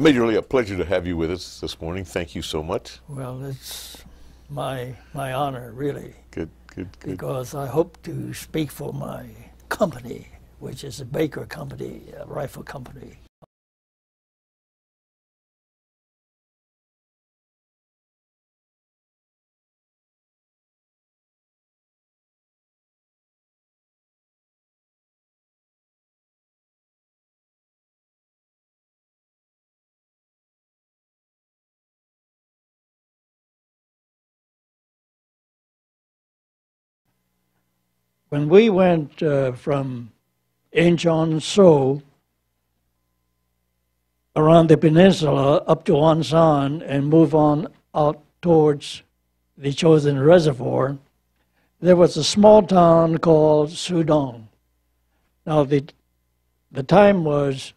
Major Lee, a pleasure to have you with us this morning. Thank you so much. Well, it's my my honor, really, Good, good, good. because I hope to speak for my company, which is a Baker Company, a rifle company. When we went uh, from Incheon, Seoul, around the peninsula up to Wonsan and move on out towards the Chosin reservoir, there was a small town called Sudong. Now the the time was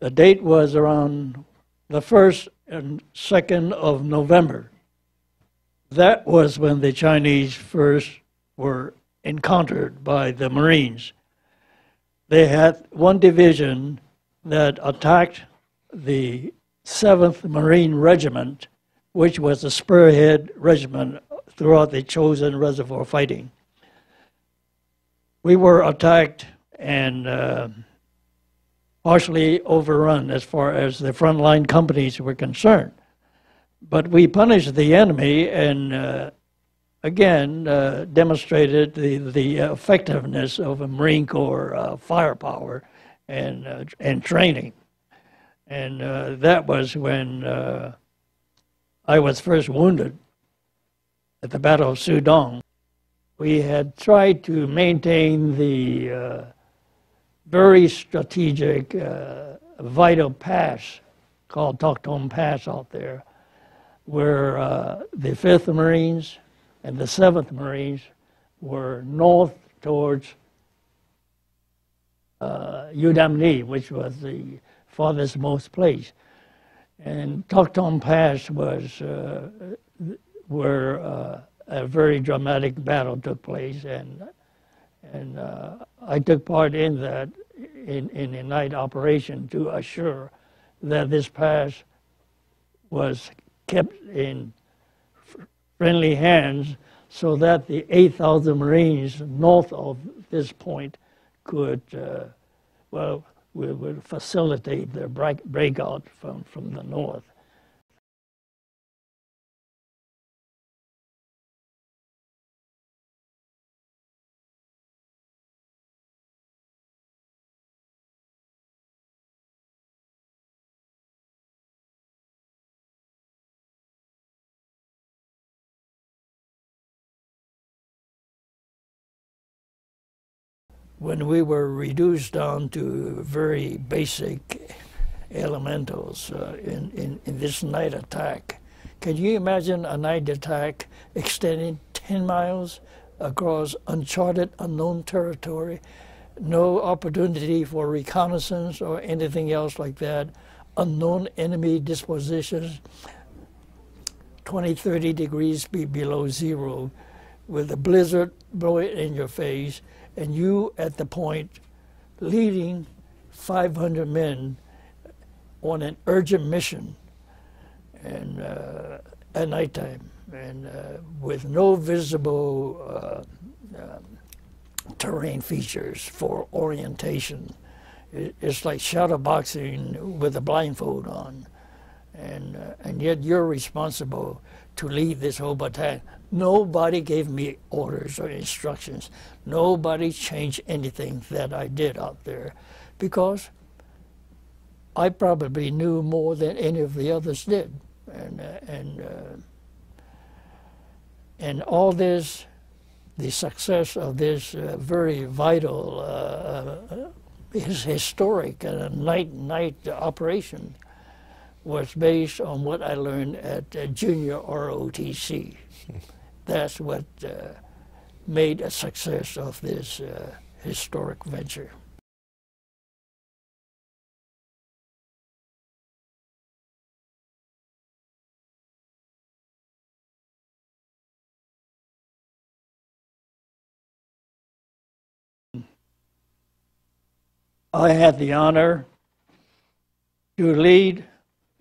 the date was around the first and second of November. That was when the Chinese first were encountered by the Marines. They had one division that attacked the 7th Marine Regiment, which was the spearhead regiment throughout the Chosin reservoir fighting. We were attacked and uh, partially overrun as far as the frontline companies were concerned. But we punished the enemy and uh, again uh, demonstrated the, the effectiveness of a Marine Corps uh, firepower and, uh, and training. And uh, that was when uh, I was first wounded at the Battle of Sudong. We had tried to maintain the uh, very strategic, vital pass called Toktong Pass out there, where the 5th Marines, and the 7th Marines were north towards uh, Yudamni, which was the farthest most place. And Toktong Pass was uh, where uh, a very dramatic battle took place, and and uh, I took part in that in, in a night operation to assure that this pass was kept in friendly hands so that the 8,000 Marines north of this point could, uh, well, would, would facilitate their breakout from, from the north. When we were reduced down to very basic elementals uh, in, in, in this night attack. Can you imagine a night attack extending 10 miles across uncharted, unknown territory? No opportunity for reconnaissance or anything else like that. Unknown enemy dispositions, 20, 30 degrees below zero, with a blizzard blowing in your face and you at the point leading 500 men on an urgent mission and uh, at nighttime and uh, with no visible uh, um, terrain features for orientation. It's like shadow boxing with a blindfold on. And, uh, and yet you're responsible to lead this whole battalion. Nobody gave me orders or instructions. Nobody changed anything that I did out there because I probably knew more than any of the others did. And, uh, and, uh, and all this, the success of this uh, very vital, uh, uh, historic night-night operation was based on what I learned at uh, junior ROTC. that's what uh, made a success of this uh, historic venture. I had the honor to lead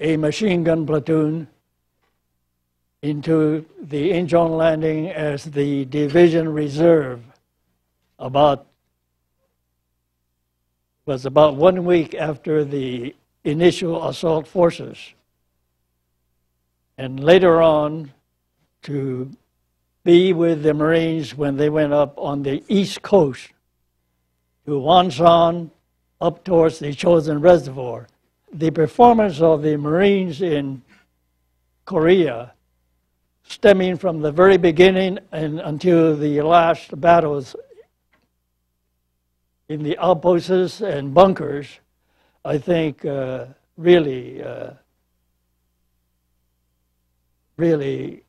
a machine gun platoon into the Incheon landing as the division reserve about was about one week after the initial assault forces and later on to be with the Marines when they went up on the east coast to Wonsan up towards the Chosin Reservoir. The performance of the Marines in Korea, stemming from the very beginning and until the last battles in the outposts and bunkers, I think uh, really, uh, really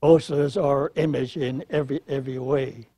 bolsters our image in every every way.